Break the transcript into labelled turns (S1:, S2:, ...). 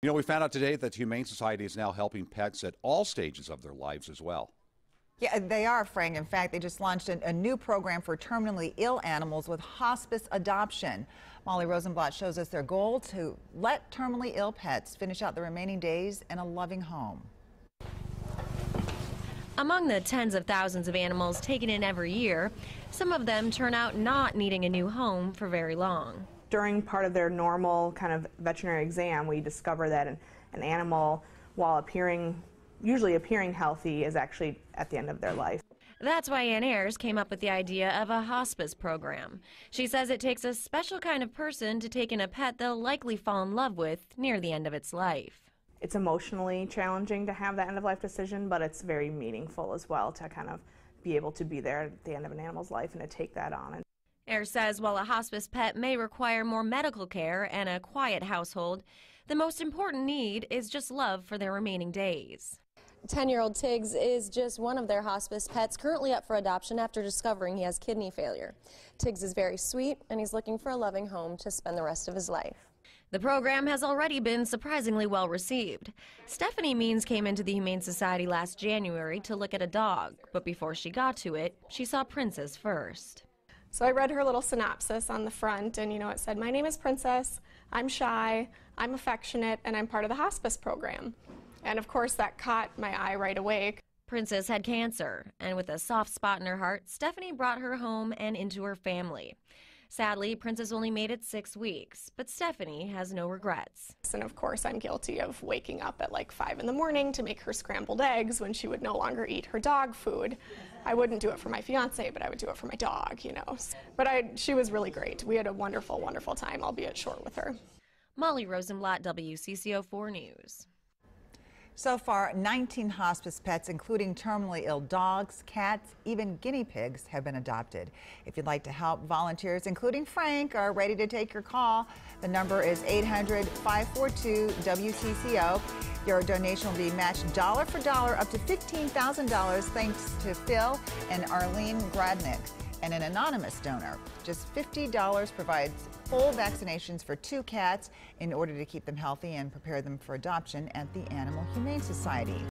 S1: You know, we found out today that the Humane Society is now helping pets at all stages of their lives as well.
S2: Yeah, they are, Frank. In fact, they just launched a, a, new program for terminally ill animals with hospice adoption. Molly Rosenblatt shows us their goal to let terminally ill pets finish out the remaining days in a loving home.
S3: Among the tens of thousands of animals taken in every year, some of them turn out not needing a new home for very long.
S4: During part of their normal kind of veterinary exam, we discover that an, an animal, while appearing usually appearing healthy is actually at the end of their life.
S3: That's why Ann Ayers came up with the idea of a hospice program. She says it takes a special kind of person to take in a pet they'll likely fall in love with near the end of its life.
S4: It's emotionally challenging to have that end of life decision, but it's very meaningful as well to kind of be able to be there at the end of an animal's life and to take that on.
S3: Ayers says while a hospice pet may require more medical care and a quiet household, the most important need is just love for their remaining days.
S5: 10 year old Tiggs is just one of their hospice pets currently up for adoption after discovering he has kidney failure. Tiggs is very sweet and he's looking for a loving home to spend the rest of his life.
S3: The program has already been surprisingly well received. Stephanie Means came into the Humane Society last January to look at a dog, but before she got to it, she saw Princess first.
S6: So I read her little synopsis on the front, and you know, it said, My name is Princess, I'm shy, I'm affectionate, and I'm part of the hospice program. And of course, that caught my eye right away.
S3: Princess had cancer, and with a soft spot in her heart, Stephanie brought her home and into her family. Sadly, Princess only made it six weeks, but Stephanie has no regrets.
S6: And of course, I'm guilty of waking up at like five in the morning to make her scrambled eggs when she would no longer eat her dog food. I wouldn't do it for my fiance, but I would do it for my dog, you know. But I, she was really great. We had a wonderful, wonderful time, albeit short with her.
S3: Molly Rosenblatt, WCCO 4 News.
S2: So far, 19 hospice pets, including terminally ill dogs, cats, even guinea pigs, have been adopted. If you'd like to help, volunteers, including Frank, are ready to take your call. The number is 800 542 WCCO. Your donation will be matched dollar for dollar up to $15,000 thanks to Phil and Arlene Gradnick and an anonymous donor. Just $50 provides full vaccinations for two cats in order to keep them healthy and prepare them for adoption at the Animal Humane Society.